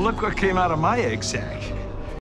Look what came out of my egg sack.